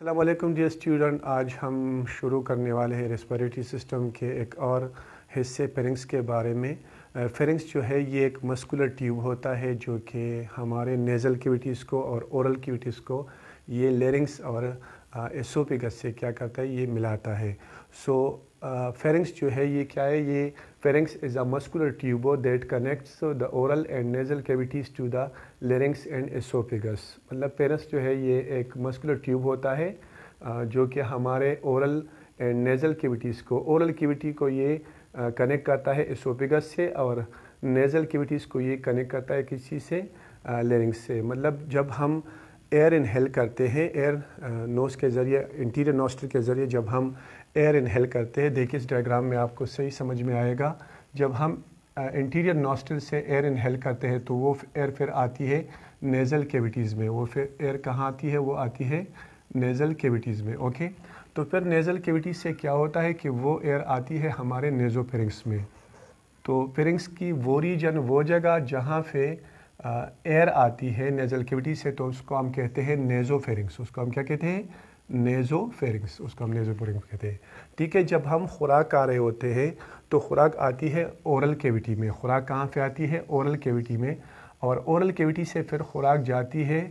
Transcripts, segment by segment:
अल्लाम dear student आज हम शुरू करने वाले हैं रेस्परेटरी सिस्टम के एक और हिस्से फेरिंग्स के बारे में। फेरिंग्स जो है, ये एक मस्कुलर ट्यूब होता है जो कि हमारे नेज़ल क्यूटीज़ को और औरल क्विटीज़ को, ये लेरिंग्स और एसोपिगस से क्या करता है, ये मिलाता है। सो फेरिंग्स जो है, ये क्या है? ये pharynx is a muscular tube that connects the oral and nasal cavities to the larynx and oesophagus मतलब फेरिंग्स जो है, ये एक मस्कुलर ट्यूब होता है जो कि हमारे ओरल एंड नेजल कैविटीज़ को ओरल कैविटी को ये कनेक्ट करता है एसोपिगस से और नेज़ल कैविटीज़ को ये कनेक्ट करता है किसी से? लेरिंग्स से। मतलब जब हम एयर इनहेल करते हैं एयर नोज़ के ज़रिए इंटीरियर नोस्टर के ज़रिए जब हम एयर इनहेल करते हैं, देखिए इस डायग्राम में आपको सही समझ में आएगा। जब हम इंटीरियर नोस्टल से एयर इनहेल करते हैं तो वो एयर फिर आती है नेज़ल केविटीज़ में। वो फिर एयर कहाँ आती है? वो आती है नेज़ल केविटीज़ में ओके तो फिर नेज़ल केविटीज़ से क्या होता है कि वो एयर आती है हमारे नेज़ो नेज़ोफेरिंग्स में। तो फेरिंग्स की वो रीजन वो जगह जहाँ पे एयर आती है नेज़ल केविटी से तो उसको हम कहते हैं नेज़ोफेरिंग्स उसको हम क्या कहते हैं? नेजो फेरिंग्स उसको हम नेज़ोफेरिंग्स कहते हैं। ठीक है, जब हम खुराक आ रहे होते हैं तो खुराक आती है ओरल केविटी में। खुराक कहाँ पे आती है? ओरल केविटी में। और ओरल केविटी से फिर खुराक जाती है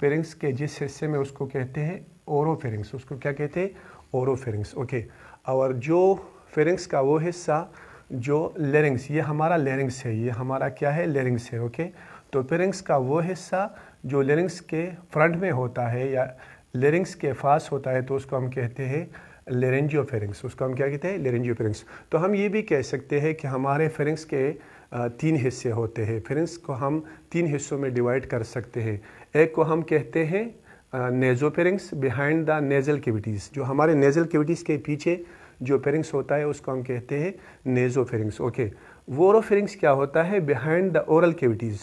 फेरिंग्स के, जिस हिस्से में उसको कहते हैं ओरो फेरिंग्स उसको क्या कहते हैं? ओरो फेरिंग्स ओके और जो फेरिंग्स का वो हिस्सा, जो लेरिंग्स ये हमारा लेरिंग्स है। ये हमारा क्या है? लेरिंग्स है। ओके तो पेरिंग्स का वो हिस्सा जो लेरिंग्स के फ्रंट में होता है या लेरिंग्स के पास होता है तो उसको हम कहते हैं लेरेंजियो फेरिंग्स उसको हम क्या कहते हैं? लेरेंजियो फेरिंग्स तो हम ये भी कह सकते हैं कि हमारे फेरिंग्स के तीन हिस्से होते हैं। फेरिंग्स को हम तीन हिस्सों में डिवाइड कर सकते हैं। एक को हम कहते हैं nasopharynx behind the nasal cavities जो हमारे नेजल केविटीज़ के पीछे जो फेरिंग्स होता है, उसको हम कहते हैं नेजोफेरिंग्स ओके वोरो फेरिंग्स क्या होता है? बिहाइंड द ओरल केविटीज़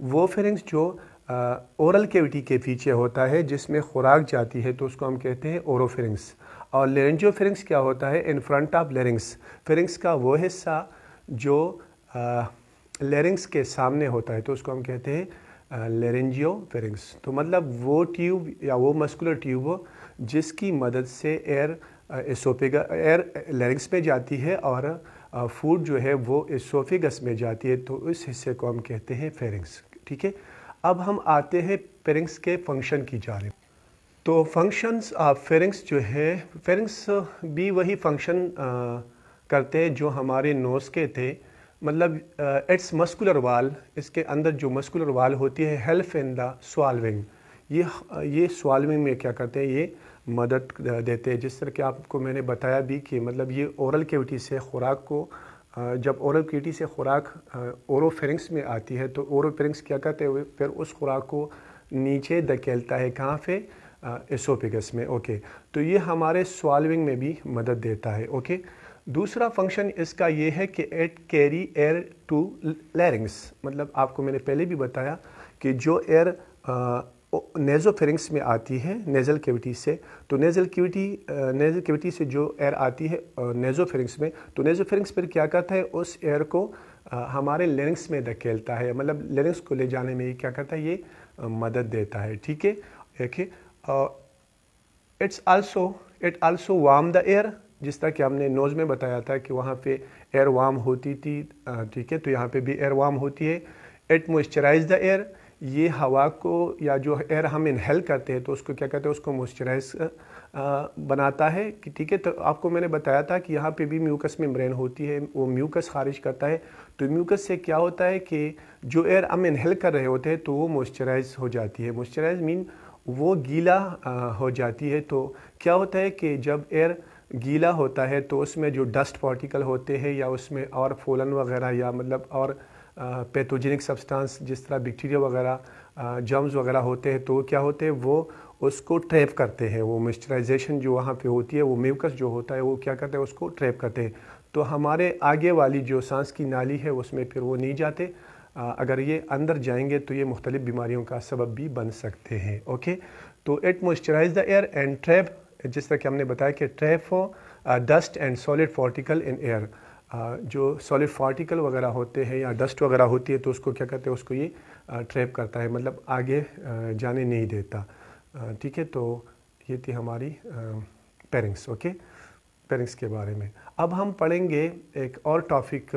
वो फेरिंग्स जो ओरल केविटी के पीछे होता है, जिसमें खुराक जाती है तो उसको हम कहते हैं ओरोफेरिंग्स और लेरेंजियोफेरिंग्स क्या होता है? In front of larynx pharynx का वो हिस्सा जो लेरिंग्स के सामने होता है तो उसको हम कहते हैं लेरेंजियो फेरिंग्स तो मतलब वो ट्यूब या वो मस्कुलर ट्यूब हो जिसकी मदद से एयर एसोफेगा एयर लेरिंग्स में जाती है और फ़ूड जो है वो एसोफेगस में जाती है तो इस हिस्से को हम कहते हैं फेरिंग्स ठीक है? अब हम आते हैं फेरिंग्स के फ़ंक्शन की जानब। तो फ़ंक्शंस फेरिंग्स जो है फेरिंग्स भी वही फ़ंक्शन करते हैं जो हमारे नोस के थे। मतलब इट्स मस्कुलर वाल इसके अंदर जो मस्कुलर वाल होती है हेल्प इन द स्वालविंग ये ये स्वालविंग में क्या करते हैं? ये मदद देते हैं। जिस तरह के आपको मैंने बताया भी कि मतलब ये ओरल केविटी से खुराक को जब ओरल केविटी से खुराक ओरोफेरिंग्स में आती है तो ओरोफेरिंग्स क्या करते हुए फिर उस खुराक को नीचे धकेलता है कहाँ पे? एसोपिगस में, ओके। तो ये हमारे स्वालविंग में भी मदद देता है, ओके। दूसरा फ़ंक्शन इसका ये है कि it carry air to larynx मतलब आपको मैंने पहले भी बताया कि जो एयर नेजोफेरिंग्स में आती है नेज़ल केविटी से तो नेज़ल केविटी नेज़ल केविटी से जो एयर आती है नेजोफेरिंग्स में तो नेजोफेरिंग्स पर क्या करता है, उस एयर को हमारे लेरिंग्स में धकेलता है मतलब लेरिंग्स को ले जाने में क्या करता है, ये मदद देता है, ठीक है? देखिए it's also it also warm the air जिस तरह कि हमने नोज़ में बताया था कि वहाँ पे एयर वार्म होती थी ठीक है? तो यहाँ पे भी एयर वार्म होती है। इट मॉइस्चराइज द एयर ये हवा को या जो एयर हम इनहेल करते हैं तो उसको क्या कहते हैं? उसको मॉइस्चराइज बनाता है कि ठीक है? तो आपको मैंने बताया था कि यहाँ पे भी म्यूकस मेम्ब्रेन होती है, वो म्यूकस खारिज करता है। तो म्यूकस से क्या होता है कि जो एयर हम इनहेल कर रहे होते हैं तो वो मॉइस्चराइज हो जाती है। मॉइस्चराइज मीन वो गीला हो जाती है। तो क्या होता है कि जब एयर गीला होता है तो उसमें जो डस्ट पार्टिकल होते हैं या उसमें और फोलन वगैरह या मतलब और पैथोजेनिक सब्सटेंस जिस तरह बैक्टीरिया वगैरह जर्म्स वगैरह होते हैं तो क्या होते हैं? वो उसको ट्रैप करते हैं। वो मॉइस्चराइजेशन जो वहाँ पे होती है, वो म्यूकस जो होता है, वो क्या करते हैं? उसको ट्रैप करते हैं। तो हमारे आगे वाली जो सांस की नाली है, उसमें फिर वो नहीं जाते। अगर ये अंदर जाएँगे तो ये मुख्तलिफ़ बीमारियों का सबब भी बन सकते हैं। ओके? तो it moisturise the air and trap जिस तरह कि हमने बताया कि trap for dust and solid particle in air जो सॉलिड पार्टिकल वगैरह होते हैं या डस्ट वगैरह होती है तो उसको क्या कहते हैं, उसको ये ट्रैप करता है मतलब आगे जाने नहीं देता। ठीक है तो ये थी हमारी पेरेंट्स ओके पेरेंट्स के बारे में। अब हम पढ़ेंगे एक और टॉपिक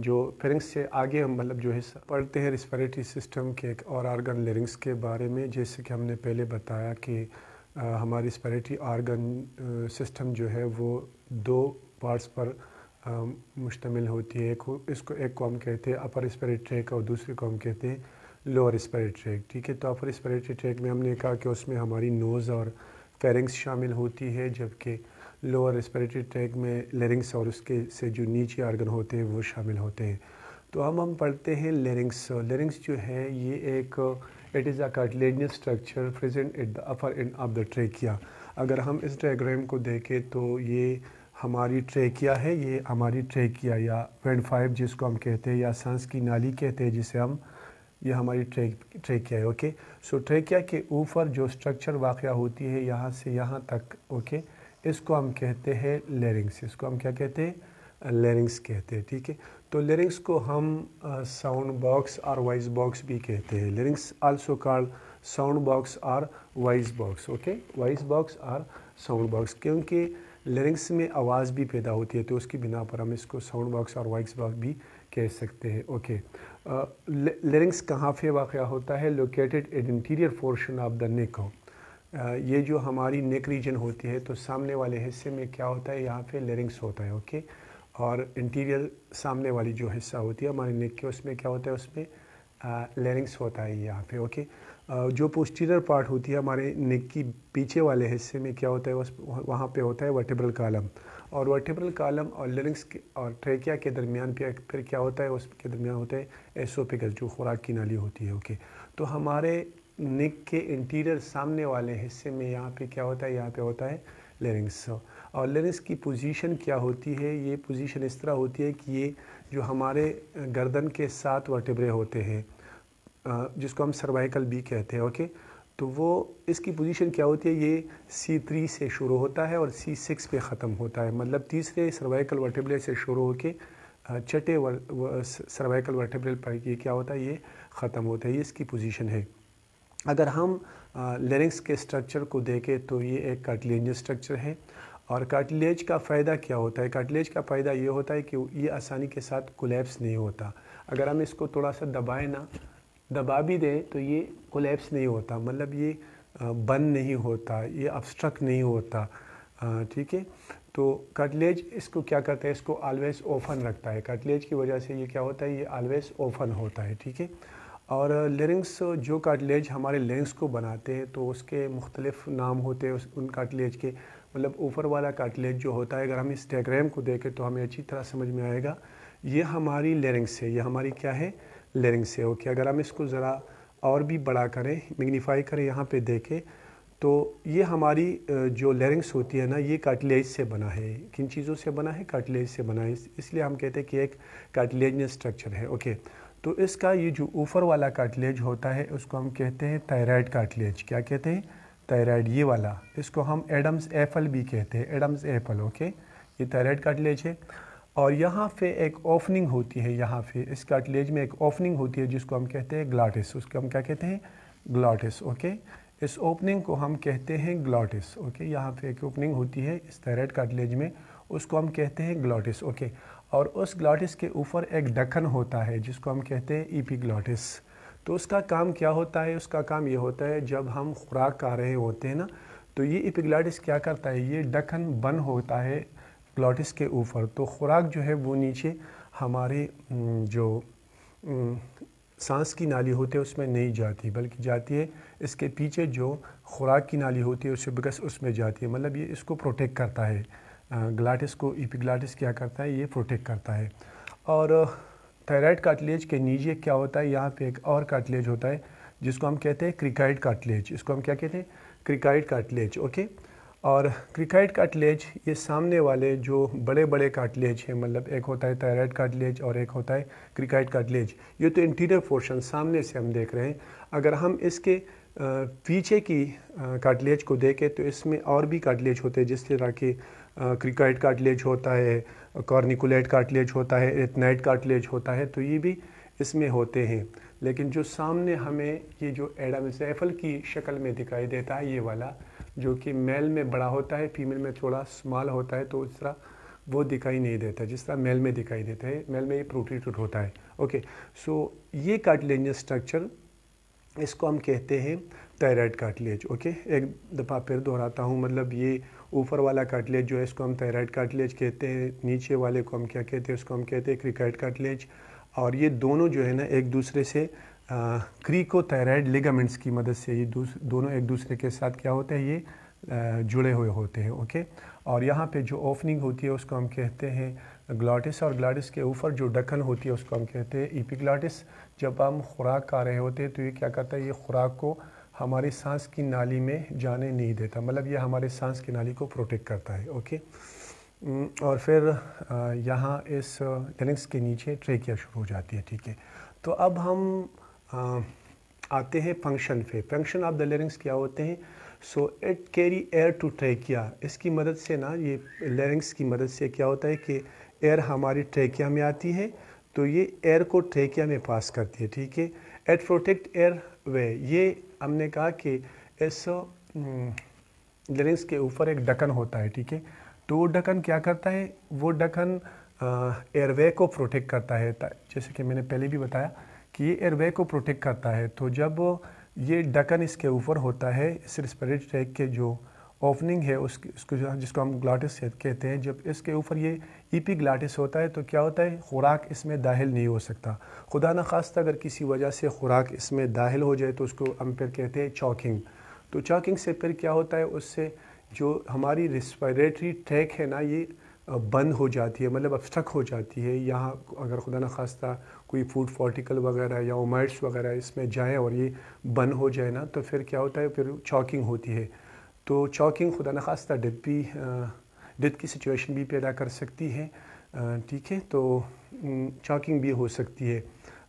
जो पेरेंट्स से आगे हम मतलब जो है, पढ़ते हैं रिस्परेटरी सिस्टम के एक और आर्गन लेरिंग्स के बारे में। जैसे कि हमने पहले बताया कि हमारी रिस्परेटरी आर्गन सिस्टम जो है वो दो पार्ट्स पर मुश्तमिल होती है इसको एक को हम कहते हैं अपर रिस्परेटरी ट्रैक और दूसरे को हम कहते हैं लोअर रिस्परेटरी ट्रैक ठीक है? तो अपर रिस्परेटरी ट्रैक में हमने कहा कि उसमें हमारी नोज़ और फेरिंग्स शामिल होती है, जबकि लोअर रिस्परेटरी ट्रैक में लेरिंग्स और उसके से जो नीचे आर्गन होते हैं, वो शामिल होते हैं। तो हम हम पढ़ते हैं लेरिंग्स लेरिंग्स जो है, ये एक it is a cartilaginous structure present at the upper end of the trachea अगर हम इस डायग्राम को देखें तो ये हमारी ट्रेकिया है, ये हमारी ट्रेकिया या वेंड फाइव जिसको हम कहते हैं या सांस की नाली कहते हैं जिसे हम, ये हमारी ट्रेक, ट्रेकिया है ओके सो ट्रेकिया के ऊपर जो स्ट्रक्चर वाक़ होती है, यहाँ से यहाँ तक ओके इसको हम कहते हैं लेरिंग्स इसको हम क्या कहते हैं? लेरिंग्स कहते हैं, ठीक है? तो लेरिंग्स को हम साउंड बॉक्स और वॉइस बॉक्स भी कहते हैं। Larynx also called sound box और voice box okay voice box और साउंड बॉक्स क्योंकि लेरिंग्स में आवाज़ भी पैदा होती है तो उसकी बिना पर हम इसको साउंड बॉक्स और वॉइस बॉक्स भी कह सकते हैं। ओके लेरिंग्स कहाँ पे वाक़ होता है? Located at interior portion of the neck ये जो हमारी नेक रीजन होती है तो सामने वाले हिस्से में क्या होता है? यहाँ पे लेरिंग्स होता है ओके और इंटीरियर सामने वाली जो हिस्सा होती है हमारे नेक के, उसमें क्या होता है? उसमें लेरिंग्स होता है यहाँ पे ओके जो पोस्टीरियर पार्ट होती है, हमारे नेक की पीछे वाले हिस्से में क्या होता है वहाँ पे होता है वर्टिब्रल कालम और वर्टिब्रल कालम और लेरिंग्स और ट्रेकिया के दरमियान पे फिर क्या होता है, उसके दरमियान होता है एसोपिकस जो खुराक की नाली होती है ओके तो हमारे नेक के इंटीरियर सामने वाले हिस्से में यहाँ पे क्या होता है, यहाँ पे होता है लेरिंग्स और लेरिंग्स की पोजीशन क्या होती है, ये पोजीशन इस तरह होती है कि ये जो हमारे गर्दन के साथ वर्टिब्रे होते हैं जिसको हम सर्वाइकल बी कहते हैं ओके तो वो, इसकी पोजीशन क्या होती है? ये सी थ्री से शुरू होता है और सी सिक्स पे ख़त्म होता है। मतलब तीसरे सर्वाइकल वर्टिब्रे से शुरू होकर छठे सर्वाइकल वर्टिब्रल पर ये क्या होता है? ये ख़त्म होता है। ये इसकी पोजीशन है। अगर हम लेरिंग्स के स्ट्रक्चर को देखें तो ये एक कार्टिलेज स्ट्रक्चर है। और कार्टिलेज का फ़ायदा क्या होता है? कार्टिलेज का फ़ायदा ये होता है कि ये आसानी के साथ कोलेप्स नहीं होता। अगर हम इसको थोड़ा सा दबाएँ ना दबा भी दें तो ये कोलेप्स नहीं होता। मतलब ये बंद नहीं होता, ये अब्स्ट्रक्ट नहीं होता। ठीक है? तो कटलेज इसको क्या करता है? इसको ऑलवेज ओपन रखता है। कटलेज की वजह से ये क्या होता है? ये ऑलवेज ओपन होता है, ठीक है? और लेरिंग्स जो कार्टिलेज हमारे लेंस को बनाते हैं तो उसके मुख्तलिफ़ नाम होते हैं उन कार्टिलेज के। मतलब ऊपर वाला कार्टिलेज जो होता है, अगर हम इस डायग्राम को देखें तो हमें अच्छी तरह समझ में आएगा। ये हमारी लेरिंग्स है। ये हमारी क्या है? लेरिंग्स है ओके अगर हम इसको ज़रा और भी बड़ा करें मैग्नीफाई करें यहाँ पे देखें तो ये हमारी जो लेरिंग्स होती है ना, ये कार्टिलेज से बना है। किन चीज़ों से बना है? कार्टिलेज से बना है। इसलिए हम कहते हैं कि एक कार्टिलेज स्ट्रक्चर है। ओके तो इसका ये जो ऊपर वाला कार्टिलेज होता है, उसको हम कहते हैं थायराइड कार्टिलेज क्या कहते हैं? थायराइड ये वाला। इसको हम एडम्स एपल भी कहते हैं। एडम्स एपल ओके ये थायराइड कार्टिलेज है। और यहाँ पे एक ओपनिंग होती है, यहाँ पे इस कार्टिलेज में एक ओपनिंग होती है, जिसको हम कहते हैं ग्लाटिस उसको हम क्या कहते हैं? ग्लाटिस ओके इस ओपनिंग को हम कहते हैं ग्लाटिस ओके यहाँ पे एक ओपनिंग होती है इस थायराइड कार्टिलेज में। उसको हम कहते हैं ग्लाटिस ओके और उस ग्लाटिस के ऊपर एक ढक्कन होता है, जिसको हम कहते हैं ईपीग्लॉटिस तो उसका काम क्या होता है? उसका काम ये होता है, जब हम खुराक खा रहे होते हैं ना तो ये इपिग्लाटिस क्या करता है? ये ढक्कन बंद होता है ग्लॉटिस के ऊपर तो खुराक जो है वो नीचे हमारे जो सांस की नाली होती है उसमें नहीं जाती, बल्कि जाती है इसके पीछे जो खुराक की नाली होती है उससे बगस उसमें जाती है। मतलब ये इसको प्रोटेक्ट करता है। ग्लाटिस को इपिग्लाटिस क्या करता है? ये प्रोटेक्ट करता है। और थायराइड काटलेज के नीचे क्या होता है? यहाँ पे एक और काटलेज होता है, जिसको हम कहते हैं क्रिकाइड काटलेज इसको हम क्या कहते हैं? क्रिकाइड काटलेज ओके और क्रिकाइड काटलेज ये सामने वाले जो बड़े बड़े काटलेज हैं मतलब एक होता है थायराइड काटलेज और एक होता है क्रिकाइड काटलेज ये तो इंटीरियर पोर्शन सामने से हम देख रहे हैं। अगर हम इसके पीछे की काटलेज को देखें तो इसमें और भी काटलेज होते हैं, जिस तरह के क्रिकाइड काटलेज होता है कॉर्निकुलेट काटलेज होता है एथनाइट काटलेज होता है तो ये भी इसमें होते हैं। लेकिन जो सामने हमें ये जो एडामेसेफल की शक्ल में दिखाई देता है, ये वाला जो कि मेल में बड़ा होता है फीमेल में थोड़ा स्मॉल होता है तो इस तरह वो दिखाई नहीं देता, जिस तरह मेल में दिखाई देता है। मेल में ये प्रोटीटूट होता है ओके सो ये कार्टिलेजियस स्ट्रक्चर इसको हम कहते हैं थायराइड कार्टिलेज ओके एक दफ़ा फिर दोहराता हूँ मतलब ये ऊपर वाला कार्टिलेज जो है, इसको हम थायराइड कार्टिलेज कहते हैं, नीचे वाले को हम क्या कहते हैं उसको हम कहते हैं क्रिकाइड कार्टिलेज और ये दोनों जो है ना, एक दूसरे से क्रीको थायराइड लिगामेंट्स की मदद से ये दोनों एक दूसरे के साथ क्या होते हैं, ये जुड़े हुए होते हैं, ओके? और यहाँ पे जो ओपनिंग होती है उसको हम कहते हैं ग्लाटिस और ग्लाटिस के ऊपर जो ढक्कन होती है उसको हम कहते हैं ईपीग्लाटिस जब हम खुराक खा रहे होते हैं तो ये क्या करता है, ये खुराक को हमारी सांस की नाली में जाने नहीं देता मतलब ये हमारे सांस की नाली को प्रोटेक्ट करता है, ओके? और फिर यहाँ इस लैरिंग्स के नीचे ट्रेकिया शुरू हो जाती है, ठीक है? तो अब हम आते हैं फ़ंक्शन पे। फ़ंक्शन ऑफ़ द लैरिंग्स क्या होते हैं? So it carry air to trachea. इसकी मदद से ना, ये लैरिंग्स की मदद से क्या होता है कि एयर हमारी ट्रेकिया में आती है तो ये एयर को ट्रेकिया में पास करती है, ठीक है? It protect airway. ये हमने कहा कि इस लैरिंग्स के ऊपर एक ढक्कन होता है, ठीक है? तो वो ढक्कन क्या करता है? वो ढक्कन एयरवे को प्रोटेक्ट करता है। जैसे कि मैंने पहले भी बताया कि ये एयरवे को प्रोटेक्ट करता है। तो जब ये डकन इसके ऊपर होता है, इस रेस्पिरेटरी ट्रैक के जो ओपनिंग है उस उसको जिसको हम ग्लाटिस कहते हैं, जब इसके ऊपर ये ईपी ग्लाटिस होता है तो क्या होता है? खुराक इसमें दाखिल नहीं हो सकता। खुदा न खास्ता, अगर किसी वजह से खुराक इसमें दाखिल हो जाए तो उसको हम फिर कहते हैं चौकिंग तो चौकिंग से फिर क्या होता है? उससे जो हमारी रेस्पिरेटरी ट्रैक है ना, ये बंद हो जाती है मतलब अब स्टक हो जाती है। यहाँ अगर खुदा न खास्ता कोई फ़ूड फॉर्टिकल वगैरह या ओमाइट्स वगैरह इसमें जाए और ये बंद हो जाए ना तो फिर क्या होता है? फिर चॉकिंग होती है। तो चौकिंग खुदा न खास्ता डेथ भी डेथ की सिचुएशन भी पैदा कर सकती है। ठीक है? तो चौकिंग भी हो सकती है।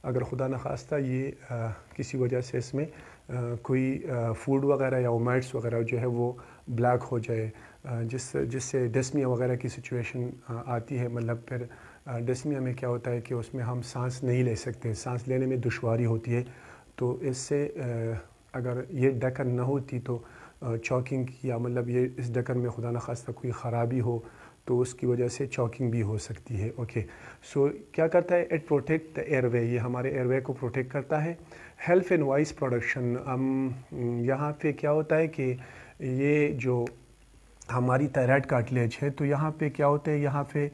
अगर खुदा न खास्ता ये आ, किसी वजह से इसमें आ, कोई फ़ूड वगैरह या ओमाइट्स वगैरह जो है वो ब्लैक हो जाए। जिस जिससे डस्मिया वगैरह की सिचुएशन आती है मतलब फिर डस्मिया में क्या होता है कि उसमें हम सांस नहीं ले सकते सांस लेने में दुशारी होती है। तो इससे अगर ये ढक्कन ना होती तो चौकिंग या मतलब ये इस ढक्कन में खुदा न कोई ख़राबी हो तो उसकी वजह से चौकिंग भी हो सकती है। ओके सो so, क्या करता है? इट प्रोटेक्ट द एयरवे ये हमारे एयरवे को प्रोटेक्ट करता है। हेल्थ एंड वॉइस प्रोडक्शन हम यहाँ पे क्या होता है कि ये जो हमारी थायराइड कार्टिलेज है तो यहाँ पे क्या होते हैं, यहाँ पे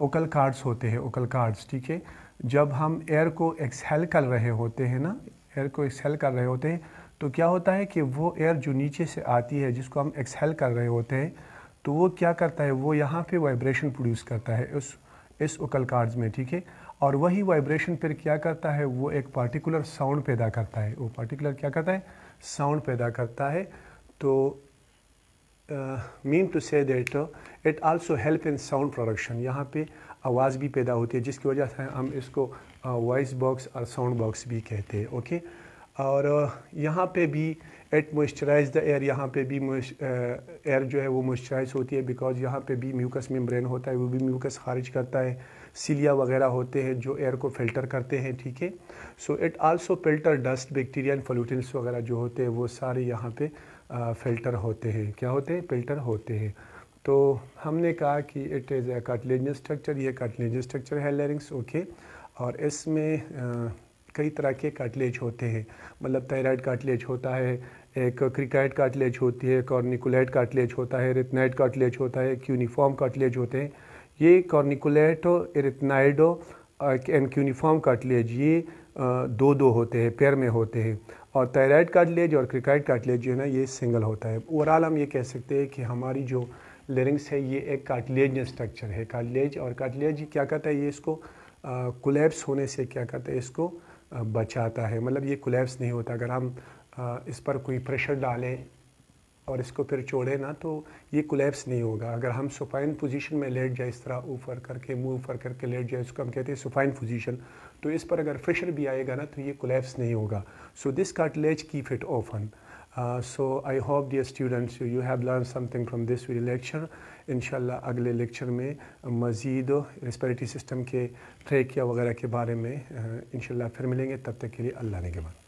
ओकल कार्ड्स होते हैं, ओकल कार्ड्स, ठीक है? जब हम एयर को एक्सहेल कर रहे होते हैं ना, एयर को एक्सहेल कर रहे होते हैं तो क्या होता है कि वो एयर जो नीचे से आती है, जिसको हम एक्सहेल कर रहे होते हैं तो वो क्या करता है, वो यहाँ पे वाइब्रेशन प्रोड्यूस करता है उस, इस ओकल कार्ड्स में, ठीक है? और वही वाइब्रेशन फिर क्या करता है, वो एक पार्टिकुलर साउंड पैदा करता है, वो पार्टिकुलर क्या करता है, साउंड पैदा करता है तो mean to say that it also help in sound production यहाँ पे आवाज़ भी पैदा होती है, जिसकी वजह से हम इसको वॉइस बॉक्स और साउंड बॉक्स भी कहते हैं ओके और यहाँ पे भी एट मॉइस्चराइज द एयर यहाँ पे भी एयर जो है वो मॉइस्चराइज होती है बिकॉज़ यहाँ पे भी म्यूकस मेम्ब्रेन होता है, वो भी म्यूकस खारिज करता है। सीलिया वगैरह होते हैं जो एयर को फ़िल्टर करते हैं, ठीक है? So it also filter dust bacteria and pollutants वगैरह जो होते हैं, वो सारे यहाँ पे फ़िल्टर होते हैं। क्या होते हैं? फ़िल्टर होते हैं। तो हमने कहा कि it is a cartilaginous structure ये कार्टिलेजियस स्ट्रक्चर है लेरिंग्स ओके और इसमें कई तरह के कार्टिलेज होते हैं। मतलब थायराइड कार्टिलेज होता है, एक क्रिकाइड कार्टिलेज होती है कॉर्निकुलेट कार्टिलेज होता है रिथनाइड कार्टिलेज होता है क्यूनिफॉर्म कार्टिलेज होते हैं। ये corniculate arytenoid and cuneiform cartilage ये दो दो होते हैं पैर में होते हैं। और थायराइड कार्टिलेज और क्रिकाइड कार्टिलेज जो है ना, ये सिंगल होता है। ओवरऑल हम ये कह सकते हैं कि हमारी जो लेरिंग्स है, ये एक कार्टिलेज स्ट्रक्चर है। कार्टिलेज और कार्टिलेज क्या कहता है, ये इसको कोलेप्स होने से क्या कहता है, इसको बचाता है। मतलब ये कोलेप्स नहीं होता। अगर हम इस पर कोई प्रेशर डालें और इसको फिर छोड़े ना तो ये कोलेप्स नहीं होगा। अगर हम सुफाइन पोजीशन में लेट जाए इस तरह ऊपर करके मुँह ऊपर करके लेट जाए इसको हम कहते हैं सुफाइन पोजीशन तो इस पर अगर प्रेशर भी आएगा ना तो ये कोलेप्स नहीं होगा। So this cartilage keep it open so I hope dear students you have learn something from this lecture इंशाल्लाह अगले लेक्चर में मज़ीद रेस्पिरेटरी सिस्टम के ट्रैकिया वगैरह के बारे में uh, इंशाल्लाह फिर मिलेंगे। तब तक के लिए अल्लाह ने के बाद।